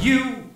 you.